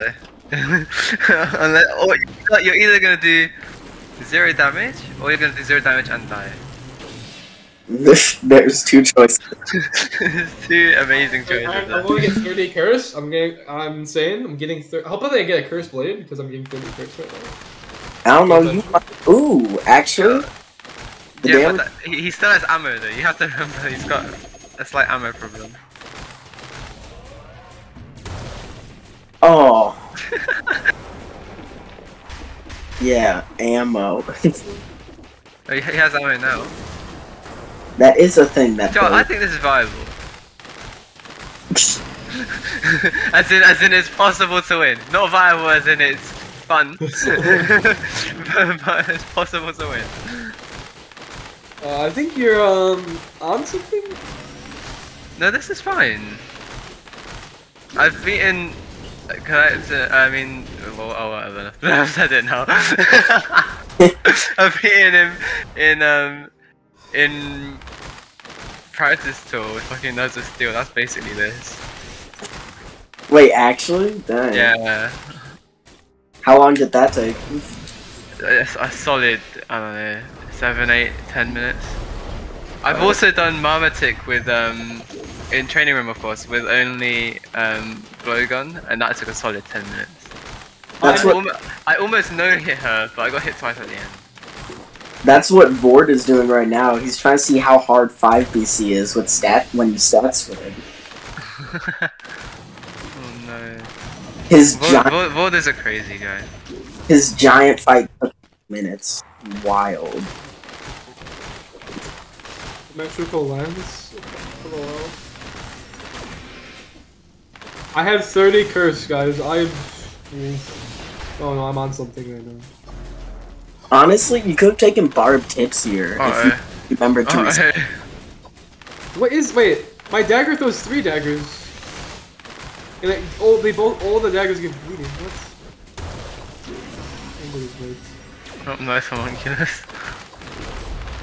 Unless, or oh, you're either gonna do zero damage, or you're gonna do zero damage and die. This There's two choices. It's two amazing Wait, choices. I'm, there. I'm going to get 30 curse. I'm getting. I'm insane. I'm getting. Thir- How about I get a curse blade because I'm getting 30 curse right now. I don't know. You might, ooh, actually, the Yeah, damage. but that, he, he still has ammo though. You have to remember he's got a slight ammo problem. Oh. yeah, ammo. Oh, he, he has ammo now. that is a thing that. Joe, I think this is viable. as in, as in, it's possible to win. Not viable as in it's fun, but, but it's possible to win. Uh, I think you're um on something. No, this is fine. I've beaten. Can I? uh, I mean, well, oh whatever. I've said it now. I've beaten him in um in practice with fucking Nose of Steel. That's basically this. Wait, actually, dang. Yeah, How long did that take? a, a solid. I don't know, seven, eight, ten minutes. I've also done Mama Tick with um in training room of course with only um blowgun and that took a solid ten minutes. That's I, what. almo- I almost no hit her, but I got hit twice at the end. That's what Vord is doing right now. He's trying to see how hard 5 BC is with stat when you stats with him. oh no. His Vod, giant, Vod, Vod is a crazy guy. his giant fight took minutes. Wild. Metrical lens. Hello. I have 30 curse, guys. I've. Oh no, I'm on something right now. Honestly, you could have taken Barb tips here Oh, if you remembered to. oh, res- What is? Wait, my dagger throws three daggers. And it, oh, they both, all the daggers get bleeding. What? Angle is right. oh, nice homunculus.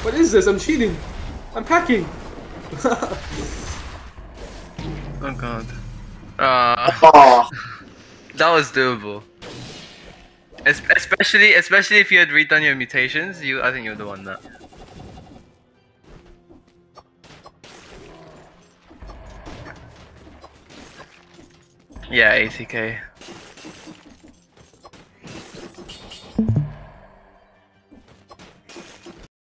What is this? I'm cheating. I'm hacking. Oh god. Ah, Oh, that was doable. Es- especially, especially if you had redone your mutations, you, I think you would have won that. Yeah, 80k.